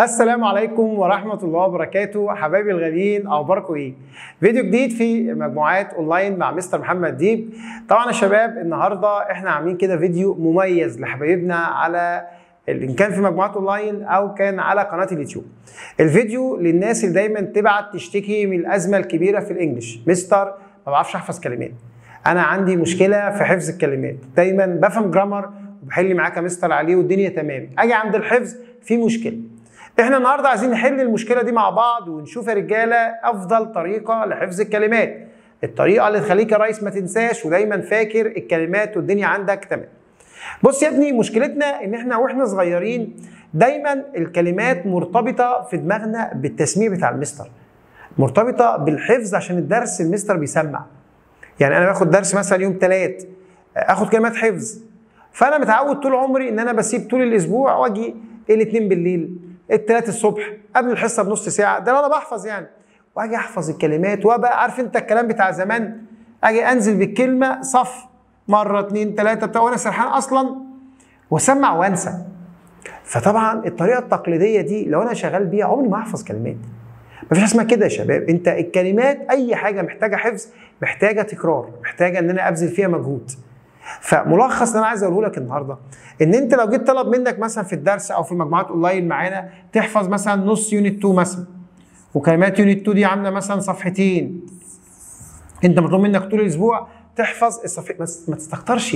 السلام عليكم ورحمة الله وبركاته حبايبي الغاليين أخباركم إيه؟ فيديو جديد في مجموعات أونلاين مع مستر محمد ديب. طبعا يا شباب النهاردة إحنا عاملين كده فيديو مميز لحبايبنا على إن كان في مجموعات أونلاين أو كان على قناة اليوتيوب. الفيديو للناس اللي دايما تبعت تشتكي من الأزمة الكبيرة في ال English. مستر ما بعرفش أحفظ كلمات. أنا عندي مشكلة في حفظ الكلمات. دايما بفهم grammar وبحل معاك يا مستر عليه والدنيا تمام. أجي عند الحفظ في مشكلة. إحنا النهارده عايزين نحل المشكلة دي مع بعض ونشوف يا رجالة أفضل طريقة لحفظ الكلمات. الطريقة اللي تخليك يا ريس ما تنساش ودايما فاكر الكلمات والدنيا عندك تمام. بص يا ابني مشكلتنا إن إحنا وإحنا صغيرين دايما الكلمات مرتبطة في دماغنا بالتسميع بتاع المستر. مرتبطة بالحفظ عشان الدرس المستر بيسمع. يعني أنا باخد درس مثلا يوم ثلاث آخد كلمات حفظ. فأنا متعود طول عمري إن أنا بسيب طول الأسبوع وأجي الاثنين بالليل. الثلاث الصبح قبل الحصة بنص ساعة. ده أنا بحفظ يعني. وأجي أحفظ الكلمات وأبقى عارف أنت الكلام بتاع زمان. أجي أنزل بالكلمة صف مرة اثنين ثلاثة بتاع وأنا سرحان أصلا وأسمع وأنسى. فطبعا الطريقة التقليدية دي لو أنا شغال بيها عمري ما احفظ كلمات. مفيش اسمها كده يا شباب. أنت الكلمات أي حاجة محتاجة حفظ محتاجة تكرار محتاجة إن أنا أبذل فيها مجهود. فملخص اللي أنا عايز أقوله لك النهارده إن أنت لو جيت طلب منك مثلا في الدرس أو في مجموعات أونلاين معانا تحفظ مثلا نص unit 2 مثلا وكلمات unit 2 دي عاملة مثلا صفحتين. أنت مطلوب منك طول الأسبوع تحفظ الصفحة ما تستكترش.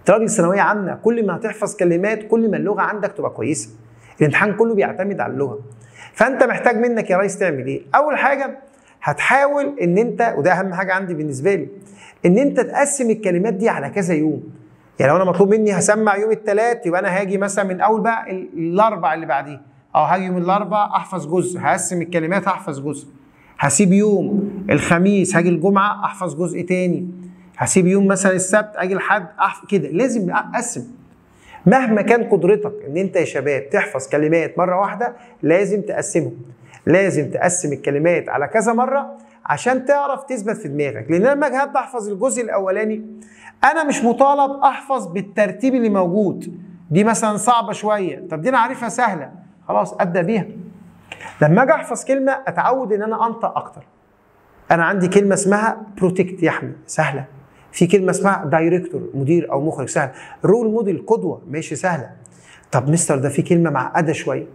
أنت راجل ثانوية عامة كل ما هتحفظ كلمات كل ما اللغة عندك تبقى كويسة. الامتحان كله بيعتمد على اللغة. فأنت محتاج منك يا ريس تعمل إيه؟ أول حاجة هتحاول إن أنت وده أهم حاجة عندي بالنسبة لي إن أنت تقسم الكلمات دي على كذا يوم. يعني لو أنا مطلوب مني هسمع يوم الثلاث يبقى أنا هاجي مثلا من أول بقى الأربع اللي بعديه. أو هاجي يوم الأربع أحفظ جزء هقسم الكلمات هحفظ جزء. هسيب يوم الخميس هاجي الجمعة أحفظ جزء تاني. هسيب يوم مثلا السبت أجي الحد أحفظ كده. لازم أقسم. مهما كان قدرتك إن أنت يا شباب تحفظ كلمات مرة واحدة لازم تقسمهم. لازم تقسم الكلمات على كذا مرة عشان تعرف تثبت في دماغك. لأن لما أجي أحفظ الجزء الأولاني أنا مش مطالب أحفظ بالترتيب اللي موجود. دي مثلا صعبة شوية. طب دي أنا عارفها سهلة. خلاص أبدأ بيها. لما أجي أحفظ كلمة أتعود إن أنا أنطق أكتر. أنا عندي كلمة اسمها بروتكت يا احمد سهلة. في كلمة اسمها director مدير أو مخرج سهل role model قدوة ماشي سهلة. طب مستر ده في كلمة معقدة شوية.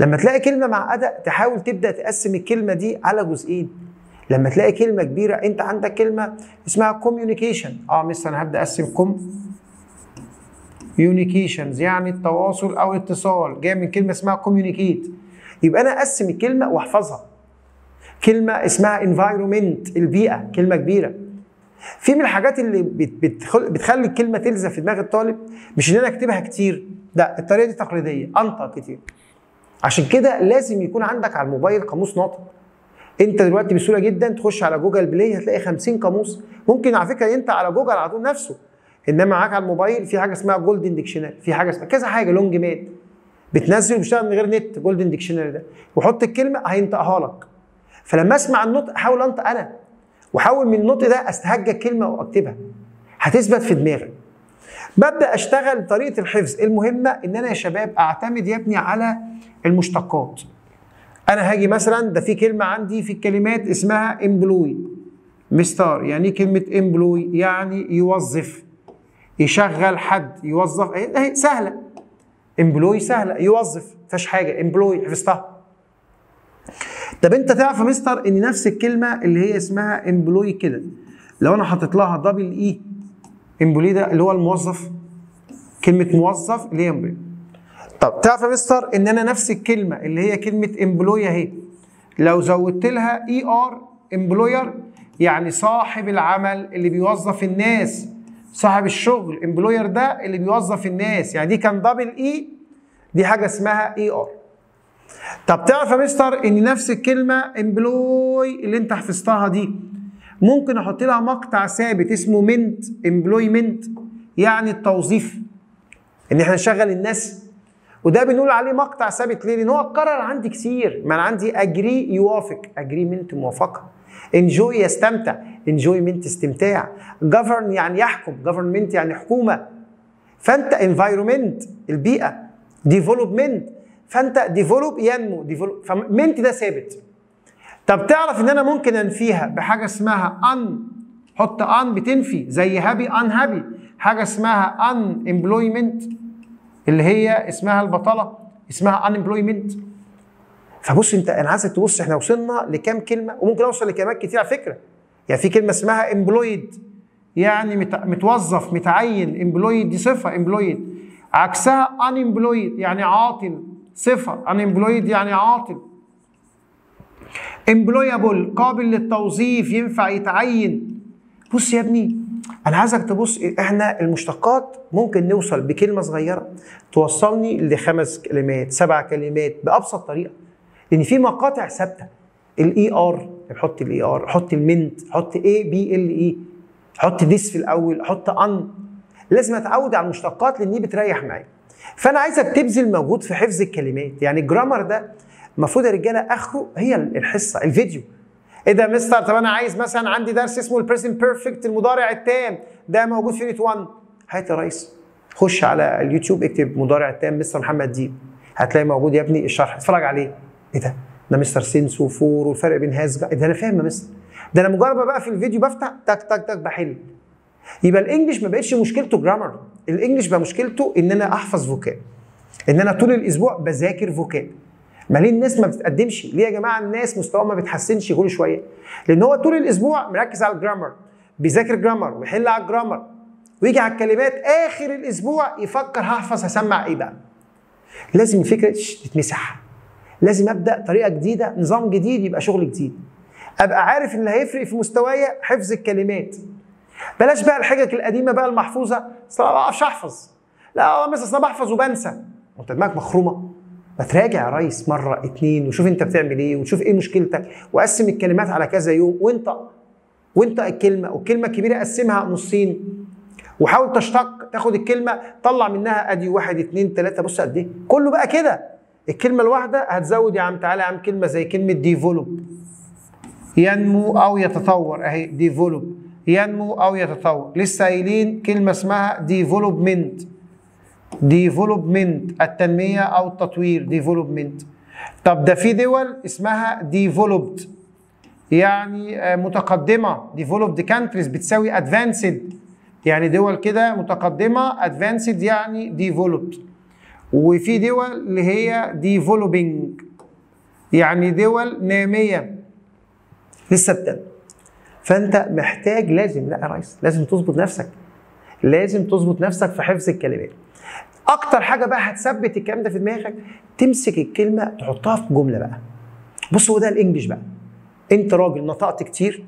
لما تلاقي كلمة معقدة تحاول تبدأ تقسم الكلمة دي على جزئين. لما تلاقي كلمة كبيرة انت عندك كلمة اسمها communication آه مستر أنا هبدأ أقسم com يعني التواصل أو الاتصال. جاي من كلمة اسمها communicate يبقى أنا أقسم الكلمة وأحفظها. كلمة اسمها environment البيئة كلمة كبيرة. في من الحاجات اللي بتخلي الكلمة تلزق في دماغ الطالب مش إن أنا أكتبها كتير. لا الطريقة دي تقليدية أنطق كتير. عشان كده لازم يكون عندك على الموبايل قاموس ناطق. انت دلوقتي بسهولة جدا تخش على Google Play هتلاقي 50 قاموس. ممكن على فكرة انت على جوجل على طول نفسه. انما معاك على الموبايل في حاجة اسمها Golden Dictionary في حاجة اسمها كذا حاجة Longman بتنزل وبيشتغل من غير نت Golden Dictionary ده. وحط الكلمة هينطقها لك. فلما اسمع النطق احاول انطق أنا. واحاول من النطق ده أستهجى الكلمة وأكتبها. هتثبت في دماغي ببدأ أشتغل طريقة الحفظ. المهمة إن أنا يا شباب أعتمد يا ابني على المشتقات. أنا هاجي مثلا ده في كلمة عندي في الكلمات اسمها employ مستر يعني كلمة employ يعني يوظف. يشغل حد يوظف. اهي سهلة. employ سهلة. يوظف. فيهاش حاجة. employ حفظتها. طب أنت تعرف يا مستر إن نفس الكلمة اللي هي اسمها employ كده لو أنا حاطط لها double e employee ده اللي هو الموظف كلمة موظف اللي هي employee طب تعرف يا مستر إن أنا نفس الكلمة اللي هي كلمة employ أهي. لو زودت لها er employer يعني صاحب العمل اللي بيوظف الناس صاحب الشغل employer ده اللي بيوظف الناس. يعني دي كان double e دي حاجة اسمها er. طب تعرف يا مستر إن نفس الكلمة employ اللي أنت حفظتها دي ممكن أحط لها مقطع ثابت اسمه ment employment يعني التوظيف إن إحنا نشغل الناس. وده بنقول عليه مقطع ثابت ليه؟ لأن هو اتكرر عندي كتير. ما أنا عندي agree يوافق. agreement موافقة. enjoy يستمتع. enjoyment استمتاع. govern يعني يحكم. government يعني حكومة. فأنت environment البيئة. development. فأنت develop ينمو. develop ف ment ده ثابت. طب تعرف إن أنا ممكن أنفيها بحاجة اسمها un حط un بتنفي زي happy unhappy. حاجة اسمها unemployment اللي هي اسمها البطاله اسمها unemployment. فبص أنت أنا عايزك تبص إحنا وصلنا لكام كلمة؟ وممكن أوصل لكلمات كتير على فكرة. يعني في كلمة اسمها employed. يعني متوظف متعين. employed دي صفة employed. عكسها unemployed يعني عاطل. صفة. unemployed يعني عاطل. employable قابل للتوظيف ينفع يتعين. بص يا ابني أنا عايزك تبص إحنا المشتقات ممكن نوصل بكلمة صغيرة توصلني لخمس كلمات سبع كلمات بأبسط طريقة. لأن في مقاطع ثابتة. ال er حط ال er حط ال ment حط a b l e حط dis في الأول حط un لازم أتعود على المشتقات لأن دي بتريح معايا. فأنا عايزك تبذل مجهود في حفظ الكلمات. يعني ال grammar ده المفروض يا رجاله اخره هي الحصه الفيديو. إيه ده مستر طب أنا عايز مثلا عندي درس اسمه ال present perfect المضارع التام ده موجود في unit 1 هات يا ريس خش على اليوتيوب اكتب مضارع التام مستر محمد ديب هتلاقي موجود يا ابني الشرح. اتفرج عليه. إيه ده؟ ده مستر since و for والفرق بين has ده؟ أنا فاهم يا مستر. ده أنا مجرد بقى في الفيديو بفتح تك تك تك بحل. يبقى ال English ما بقتش مشكلته grammar ال English بقى مشكلته ان أنا احفظ vocab. ان أنا طول الأسبوع بذاكر vocab. ما ليه الناس ما بتتقدمش. ليه يا جماعة؟ الناس مستواهم ما بيتحسنش كل شوية. لأن هو طول الأسبوع مركز على الجرامر بيذاكر جرامر ويحل على الجرامر ويجي على الكلمات آخر الأسبوع يفكر هحفظ هسمع إيه بقى؟ لازم الفكرة تتمسح. لازم أبدأ طريقة جديدة نظام جديد يبقى شغل جديد. أبقى عارف اللي هيفرق في مستوايا حفظ الكلمات. بلاش بقى الحجج القديمة بقى المحفوظة. أصل ما بعرفش أحفظ. لا مثلا أصل بحفظ وبنسى. وانت دماغك مخرومة. ما تراجع يا ريس مرة اتنين وشوف انت بتعمل إيه وشوف إيه مشكلتك وقسم الكلمات على كذا يوم وانت وانت الكلمة والكلمة الكبيرة قسمها نصين. وحاول تشتق تاخد الكلمة طلع منها ادي واحد اتنين تلاتة. بص قد إيه كله بقى كده. الكلمة الواحدة هتزود يا عم تعالى يا عم كلمة زي كلمة develop ينمو أو يتطور أهي develop ينمو أو يتطور. لسه قايلين كلمة اسمها development development التنمية أو التطوير development طب ده في دول اسمها developed يعني متقدمة. developed countries بتساوي advanced يعني دول كده متقدمة advanced يعني developed وفي دول اللي هي developing يعني دول نامية. لسه بتبدا فأنت محتاج لازم لا يا ريس لازم تظبط نفسك. لازم تظبط نفسك في حفظ الكلمات. أكتر حاجة بقى هتثبت الكلام ده في دماغك تمسك الكلمة تحطها في جملة بقى. بص هو ده ال English بقى. أنت راجل نطقت كتير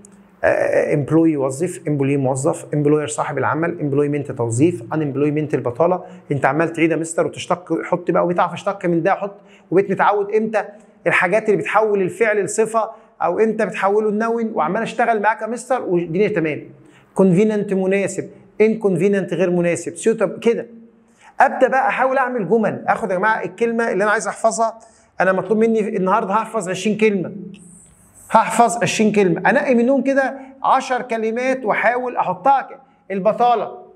employ يوظف employee موظف employer صاحب العمل employment توظيف unemployment البطالة. أنت عمال تعيد يا مستر وتشتق حط بقى وبتعرف اشتق من ده حط وبقيت متعود إمتى؟ الحاجات اللي بتحول الفعل لصفة أو أنت بتحوله ل noun وعمال أشتغل معاك يا مستر والدنيا تمام. convenient مناسب inconvenient غير مناسب suitable كده. أبدأ بقى أحاول أعمل جمل. أخد يا جماعة الكلمة اللي أنا عايز أحفظها. أنا مطلوب مني النهارده هحفظ 20 كلمة. هحفظ 20 كلمة. أنقي منهم كده 10 كلمات وأحاول أحطها البطالة.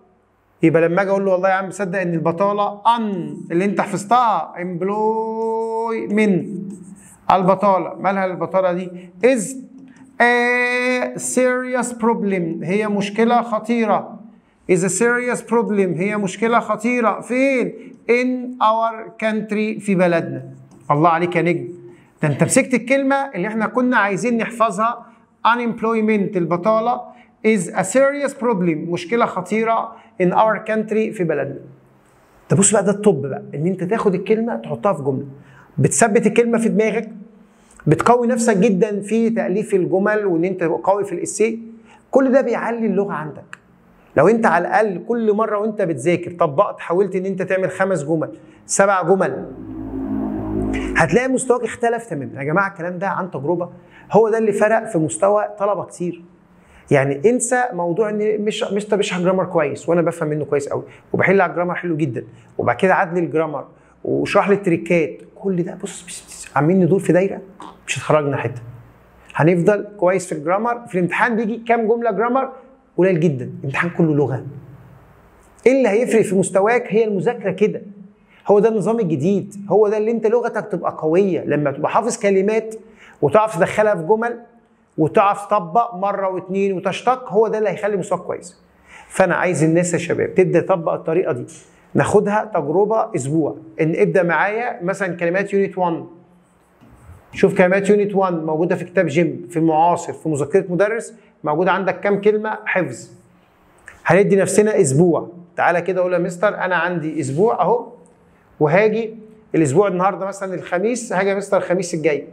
يبقى لما أجي أقول له والله يا عم صدق إن البطالة أن اللي أنت حفظتها employment البطالة. مالها البطالة دي؟ is a serious هي مشكلة خطيرة. Is a serious problem. هي مشكلة خطيرة. فين؟ In our country في بلدنا. الله عليك يا نجم. ده انت مسكت الكلمة اللي إحنا كنا عايزين نحفظها. Unemployment البطالة. Is a serious problem. مشكلة خطيرة in our country في بلدنا. ده بص بقى ده الطب بقى. إن أنت تاخد الكلمة تحطها في جملة. بتثبت الكلمة في دماغك. بتقوي نفسك جدا في تأليف الجمل وإن أنت قوي في الإسي. كل ده بيعلي اللغة عندك. لو انت على الأقل كل مرة وانت بتذاكر طبقت حاولت ان انت تعمل خمس جمل سبع جمل هتلاقي مستواك اختلف تماما. يا جماعة الكلام ده عن تجربة. هو ده اللي فرق في مستوى طلبة كتير. يعني انسى موضوع ان مش مش بشرح جرامر كويس وأنا بفهم منه كويس قوي وبحل على الجرامر حلو جدا وبعد كده عدل الجرامر وشرح لي التريكات. كل ده بص, بص, بص عاملين ندور في دايرة مش هتخرجنا حتة. هنفضل كويس في الجرامر في الامتحان بيجي كام جملة جرامر قليل جدا. الامتحان كله لغة. إيه اللي هيفرق في مستواك؟ هي المذاكرة كده. هو ده النظام الجديد. هو ده اللي أنت لغتك تبقى قوية. لما تبقى حافظ كلمات وتعرف تدخلها في جمل وتعرف تطبق مرة واثنين وتشتق هو ده اللي هيخلي مستواك كويس. فأنا عايز الناس يا شباب تبدأ تطبق الطريقة دي. ناخدها تجربة أسبوع. إن ابدأ معايا مثلا كلمات unit 1 شوف كلمات unit 1 موجودة في كتاب جيم في المعاصر في مذكرة مدرس. موجود عندك كام كلمة؟ حفظ. هندي نفسنا أسبوع. تعالى كده أقول يا مستر أنا عندي أسبوع أهو وهاجي الأسبوع النهارده مثلا الخميس هاجي يا مستر الخميس الجاي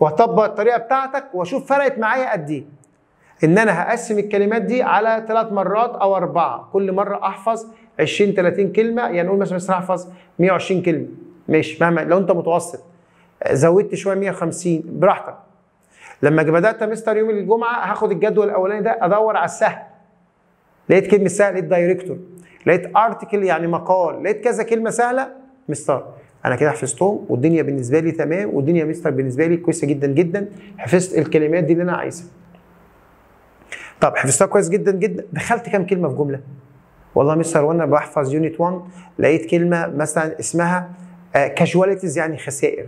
وهطبق الطريقة بتاعتك وأشوف فرقت معايا قد إيه. إن أنا هقسم الكلمات دي على ثلاث مرات أو أربعة. كل مرة أحفظ 20 30 كلمة يعني نقول مثلا مستر أحفظ 120 كلمة. ماشي مهما لو أنت متوسط. زودت شوية 150 براحتك. لما بدات مستر يوم الجمعه هاخد الجدول الاولاني ده ادور على السهل لقيت كلمة سهل لقيت director. لقيت article يعني مقال. لقيت كذا كلمة سهلة مستر أنا كده حفظتهم والدنيا بالنسبة لي تمام والدنيا مستر بالنسبة لي كويسة جدا جدا. حفظت الكلمات دي اللي أنا عايزها. طب حفظتها كويس جدا جدا. دخلت كام كلمة في جملة؟ والله مستر وأنا بحفظ unit 1 لقيت كلمة مثلا اسمها casualties يعني خسائر.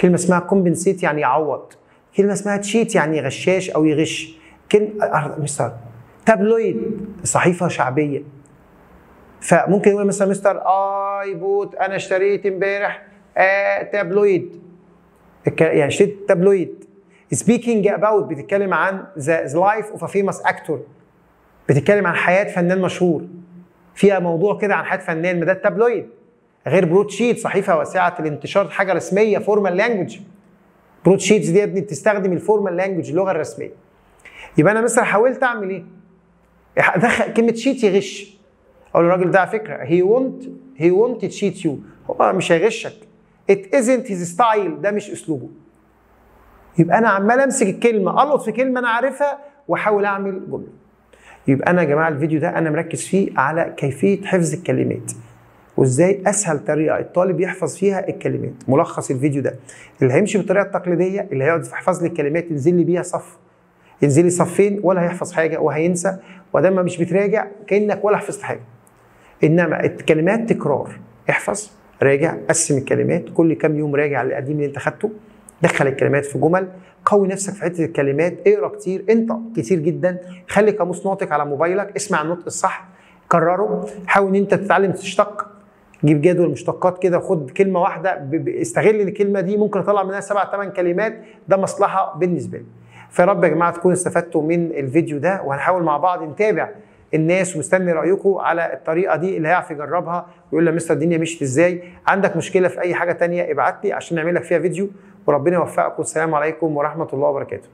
كلمة اسمها compensate يعني يعوض. كلمه اسمها cheat يعني غشاش أو يغش. كلمة مستر tabloid صحيفة شعبية. فممكن يقول مثلا مستر I bought أنا اشتريت امبارح a tabloid. يعني اشتريت tabloid. speaking about بتتكلم عن the life of a famous actor بتتكلم عن حياة فنان مشهور. فيها موضوع كده عن حياة فنان ما ده ال tabloid. غير broadsheet صحيفة واسعة الانتشار حاجة رسمية formal language broadsheets دي يا ابني بتستخدم ال formal language اللغة الرسمية. يبقى أنا مثلا حاولت أعمل إيه؟ أدخل كلمة cheat يغش. أقول للراجل ده على فكرة he won't he won't cheat you هو مش هيغشك. it isn't his style ده مش أسلوبه. يبقى أنا عمال أمسك الكلمة ألقط في كلمة أنا عارفها وأحاول أعمل جملة. يبقى أنا يا جماعة الفيديو ده أنا مركز فيه على كيفية حفظ الكلمات. وازاي اسهل طريقة الطالب يحفظ فيها الكلمات. ملخص الفيديو ده. اللي هيمشي بالطريقة التقليدية اللي هيقعد يحفظ لي الكلمات ينزل لي بيها صف. ينزل لي صفين ولا هيحفظ حاجة وهينسى. ودام مش بتراجع كأنك ولا حفظت حاجة. إنما الكلمات تكرار. احفظ راجع قسم الكلمات. كل كام يوم راجع القديم اللي انت خدته. دخل الكلمات في جمل. قوي نفسك في حتة الكلمات. اقرأ كتير. انطق كتير جدا. خلي قاموس ناطق على موبايلك. اسمع النطق الصح. كرره. حاول إن أنت تتعلم تشتق. جيب جدول مشتقات كده خد كلمة واحدة استغل الكلمة دي ممكن أطلع منها سبع ثمان كلمات ده مصلحة بالنسبة لي. فيا رب يا جماعة تكونوا استفدتوا من الفيديو ده وهنحاول مع بعض نتابع الناس ومستني رأيكم على الطريقة دي اللي هيعرف يجربها ويقول لي مستر الدنيا مشيت إزاي. عندك مشكلة في أي حاجة تانية ابعت لي عشان نعمل لك فيها فيديو وربنا يوفقكم. والسلام عليكم ورحمة الله وبركاته.